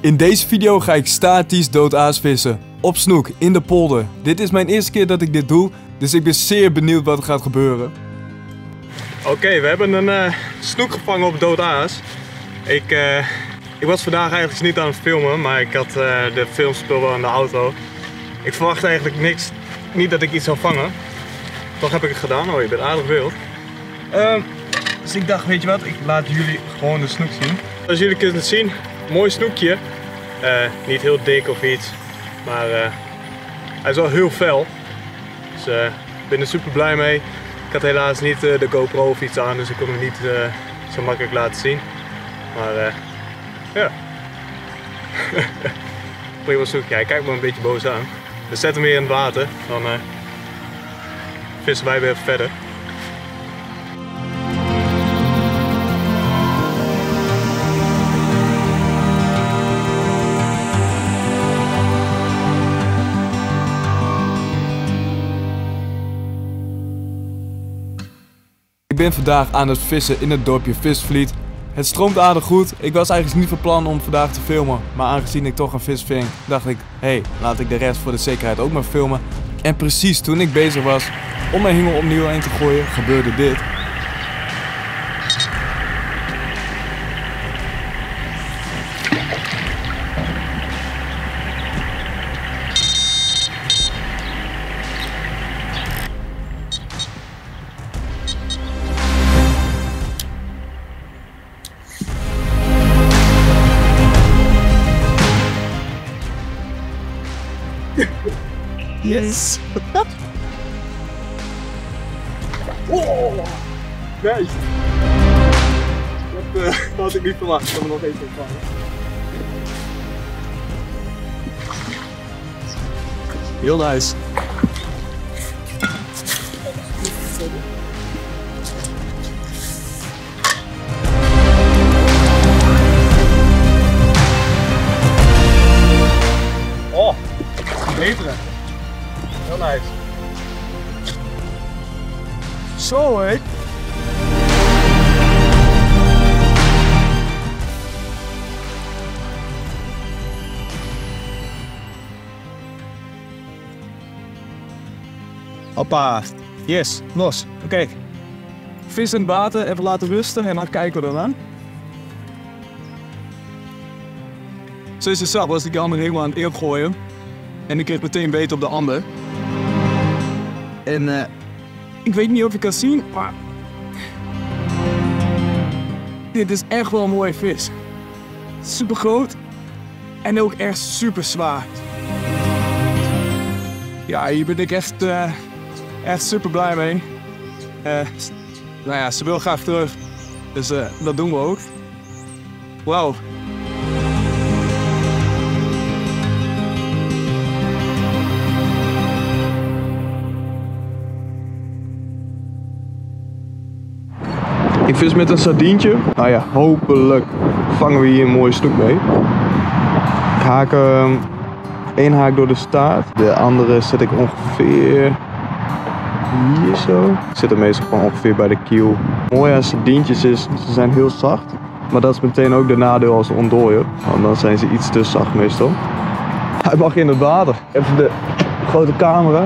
In deze video ga ik statisch doodaas vissen. Op snoek, in de polder. Dit is mijn eerste keer dat ik dit doe, dus ik ben zeer benieuwd wat er gaat gebeuren. Oké, we hebben een uh, snoek gevangen op doodaas. Ik, uh, ik was vandaag eigenlijk niet aan het filmen, maar ik had uh, de filmspul wel in de auto. Ik verwacht eigenlijk niks, niet dat ik iets zou vangen. Toch heb ik het gedaan. Oh, je bent aardig wild. Uh, dus ik dacht, weet je wat, ik laat jullie gewoon de snoek zien. Als jullie kunnen zien, mooi snoekje. Uh, niet heel dik of iets, maar uh, hij is wel heel fel. Dus uh, ik ben er super blij mee. Ik had helaas niet de GoPro of iets aan, dus ik kon hem niet zo makkelijk laten zien. Maar ja. Prima snoekje. Hij kijkt me een beetje boos aan. We zetten hem weer in het water, dan vissen wij weer verder. Ben vandaag aan het vissen in het dorpje Visvliet. Het stroomt aardig goed. Ik was eigenlijk niet van plan om vandaag te filmen. Maar aangezien ik toch een vis ving, dacht ik... Hé, hey, laat ik de rest voor de zekerheid ook maar filmen. En precies toen ik bezig was om mijn hengel opnieuw in te gooien, gebeurde dit. Yes! oh, nice! Dat uh, had ik niet verwacht. Ik kan er nog even vangen. Heel nice. Hé. Hoppa. Yes, los. Oké. Vis in het water, even laten rusten en dan kijken we eraan. Zo is het was ik allemaal helemaal aan het ingooien. En ik kreeg meteen beet op de ander. En uh, ik weet niet of je kan zien, maar... Dit is echt wel een mooie vis. Super groot. En ook echt super zwaar. Ja, hier ben ik echt, uh, echt super blij mee. Uh, nou ja, ze wil graag terug. Dus dat doen we ook. Wauw. Vis met een sardientje. Nou ja, hopelijk vangen we hier een mooie snoek mee. Ik haak hem één haak door de staart. De andere zet ik ongeveer hier zo. Ik zet hem meestal gewoon ongeveer bij de kiel. Mooi aan sardientjes is, ze zijn heel zacht. Maar dat is meteen ook de nadeel als ze ontdooien. Want dan zijn ze iets te zacht meestal. Hij mag in het water. Even de grote camera.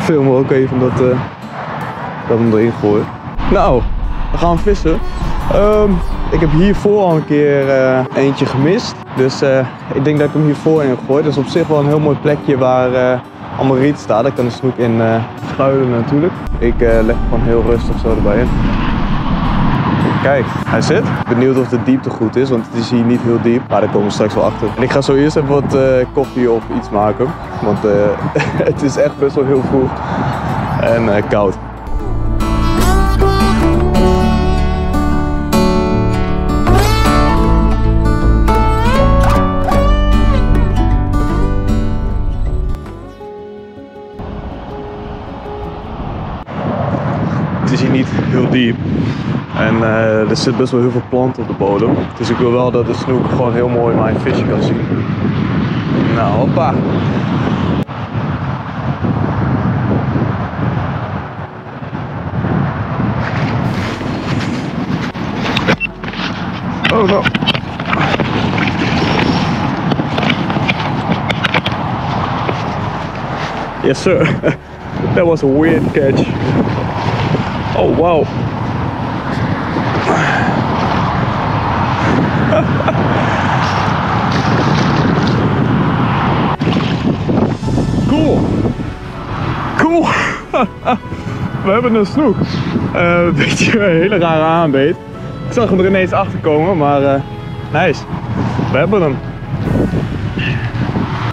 Filmen ook even dat, uh, dat hem erin gooien. Nou, gaan vissen. Um, ik heb hiervoor al een keer uh, eentje gemist. Dus uh, ik denk dat ik hem hiervoor in gooi. Dat is op zich wel een heel mooi plekje waar uh, allemaal riet staat. Daar kan de snoek in schuilen natuurlijk. Ik leg gewoon heel rustig zo erbij in. Kijk, hij zit. Benieuwd of de diepte goed is, want het is hier niet heel diep. Maar daar komen we straks wel achter. En ik ga zo eerst even wat koffie of iets maken. Want het is echt best wel heel vroeg en koud. is niet heel diep. En eh, er zit best wel heel veel planten op de bodem. Dus ik wil wel dat de snoek gewoon heel mooi mijn visje kan zien. Nou, hoppa. Oh no. Yes sir. that was a weird catch. Oh, wow. cool. Cool. We hebben een snoek. Eh, een beetje een hele rare aanbeet. Ik zag hem er ineens achter komen, maar uh, nice. We hebben hem.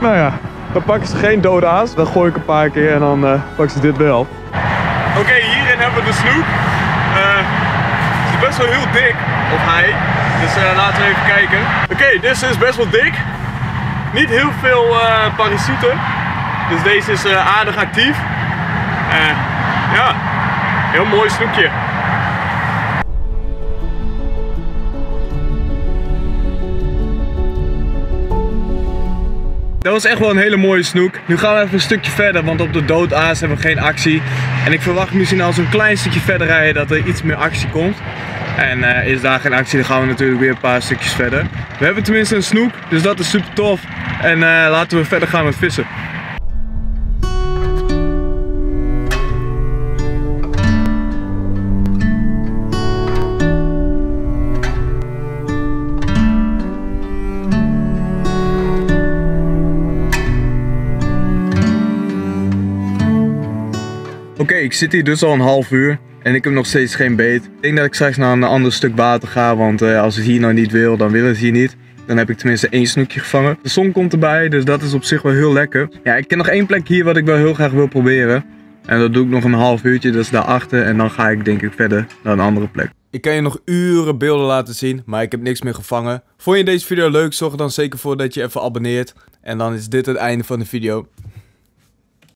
Nou ja, dan pakken ze geen dode aas. Dan gooi ik een paar keer en dan uh, pakken ze dit wel. Oké, hebben de snoek. Uh, het is best wel heel dik, of hij. Dus uh, laten we even kijken. Oké, deze is best wel dik. Niet heel veel parasieten. Dus deze is aardig actief. ja, heel mooi snoekje. Dat was echt wel een hele mooie snoek. Nu gaan we even een stukje verder, want op de doodaas hebben we geen actie. En ik verwacht misschien als een klein stukje verder rijden dat er iets meer actie komt. En uh, is daar geen actie, dan gaan we natuurlijk weer een paar stukjes verder. We hebben tenminste een snoek, dus dat is super tof. En uh, laten we verder gaan met vissen. Zit hier dus al een half uur en ik heb nog steeds geen beet. Ik denk dat ik straks naar een ander stuk water ga, want uh, als het hier nou niet wil, dan wil het hier niet. Dan heb ik tenminste één snoekje gevangen. De zon komt erbij, dus dat is op zich wel heel lekker. Ja, ik ken nog één plek hier wat ik wel heel graag wil proberen. En dat doe ik nog een half uurtje, dat is daarachter. En dan ga ik denk ik verder naar een andere plek. Ik kan je nog uren beelden laten zien, maar ik heb niks meer gevangen. Vond je deze video leuk, zorg er dan zeker voor dat je even abonneert. En dan is dit het einde van de video.